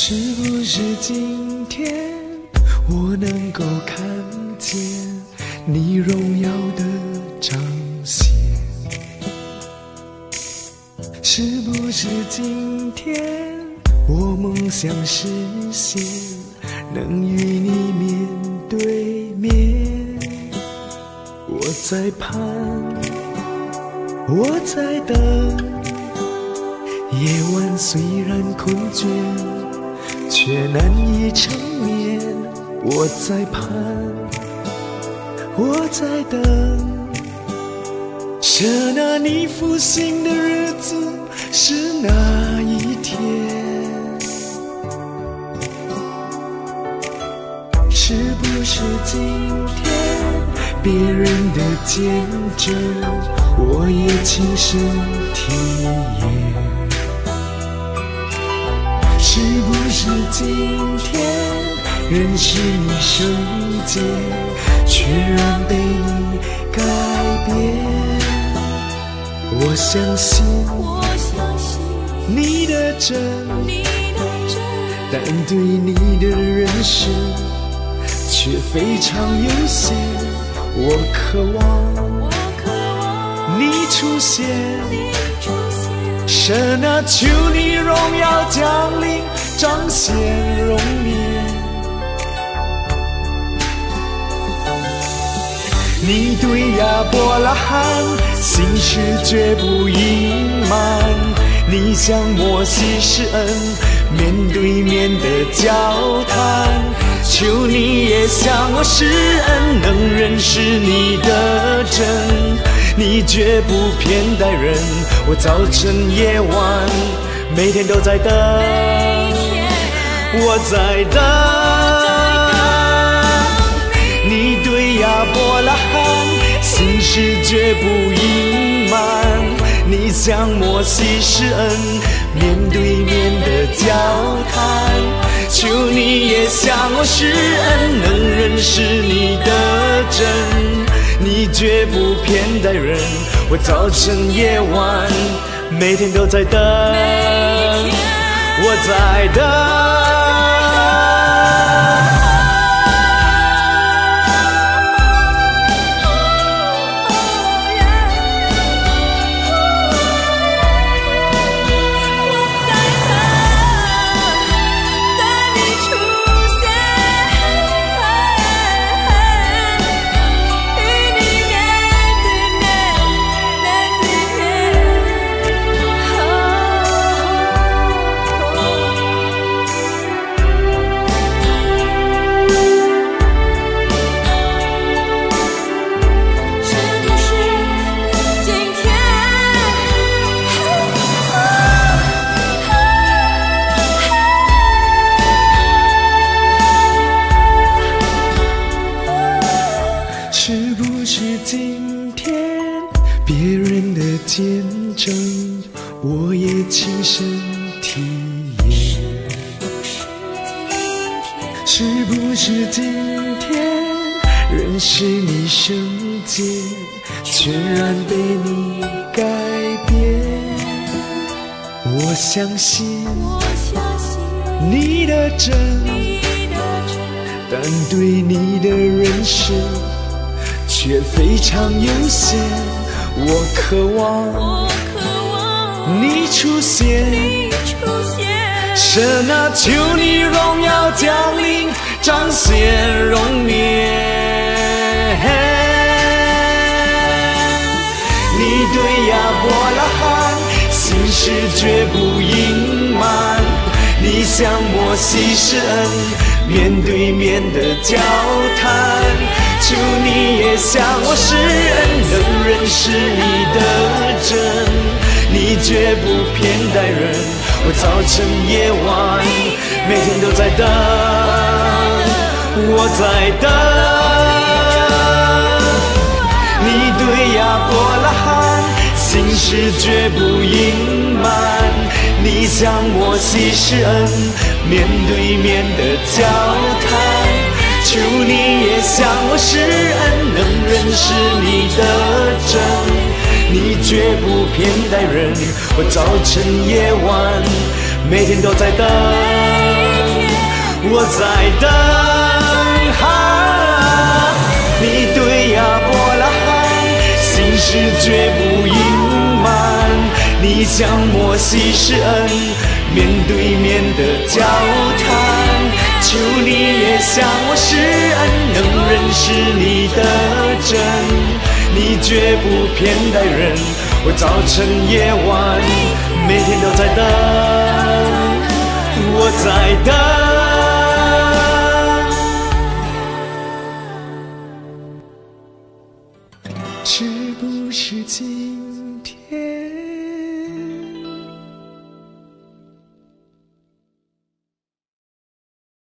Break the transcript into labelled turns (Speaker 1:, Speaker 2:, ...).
Speaker 1: 是不是今天，我能够看见你荣耀的彰显。是不是今天我梦想实现，能与你面对面？我在盼，我在等，夜晚虽然困倦，却难以成眠。我在盼，我在等。刹那你复兴的日子是哪一天？是不是今天别人的见证，我也亲身体验？是今天认识你圣洁，全然被你改变？我相信
Speaker 2: 我相信
Speaker 1: 你的真，
Speaker 2: 你的真，
Speaker 1: 但对你的认识却非常有限。我渴望
Speaker 2: 我渴望
Speaker 1: 你出现，神啊。求你荣耀降临，彰显容颜。你对亚伯拉罕心事绝不隐瞒，你向摩西施恩，面对面的交谈，求你也向我施恩，能认识你的真，你绝不偏待人，我早晨夜晚每天都在等，我在等。你对亚伯拉罕心事绝不隐瞒，你向摩西施恩，面对面的交谈，求你也向我施恩，能认识你的真，你绝不偏待人，我早晨夜晚每天都在等，我在等。体验？是不是今天认识你瞬间，全然被你改变？我相信你的真，但对你的认识却非常有限。我渴望
Speaker 2: 我渴望
Speaker 1: 你出现，
Speaker 2: 你出现。
Speaker 1: 刹那求你荣耀降临，彰显容颜。你对亚伯拉罕心事绝不隐瞒，你向摩西施恩，面对面的交谈，求你也向我施恩，能认识你的真。绝不偏待人，我早晨夜晚每天都在等，我在等。你对亚伯拉罕心事绝不隐瞒，你向我西施恩，面对面的交谈，求你也向我施恩，能认识你的真。你绝不偏待人，我早晨夜晚每天都在等，我在等。哈，你对亚伯拉罕心事绝不隐瞒，你向摩西施恩，面对面的交谈。求你也向我施恩，能认识你的真，你绝不偏待人。我早晨夜晚，每天都在等，我在等。是不是今